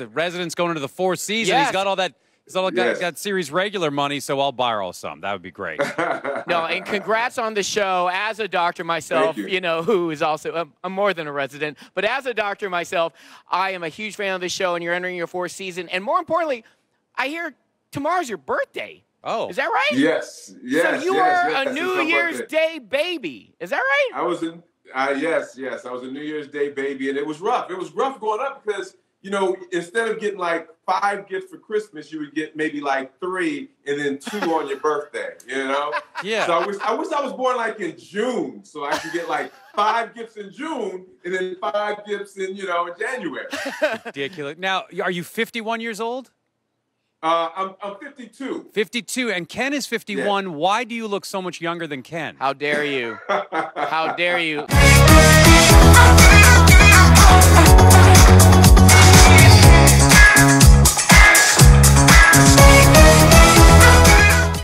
the residents going into the fourth season. Yes. He's got all that. He's all got, Yes. got series regular money, so I'll borrow some. That would be great. No, and congrats on the show. As a doctor myself, Thank you. know, who is also I'm, I'm more than a resident, but as a doctor myself, I am a huge fan of the show, and you're entering your fourth season. And more importantly, I hear tomorrow's your birthday. Oh, Is that right? yes, yes. So you yes, are yes, a it's New Year's birthday. Day baby. Is that right? I was in. Uh, yes, yes. I was a New Year's Day baby, and it was rough. It was rough going up because you know instead of getting like five gifts for Christmas, you would get maybe like three, and then two on your birthday. You know. yeah. So I wish I wish I was born like in June, so I could get like five gifts in June, and then five gifts in you know in January. Ridiculous. Now, are you 51 years old? Uh, I'm I'm 52. 52, and Ken is 51. Why do you look so much younger than Ken? How dare you? How dare you?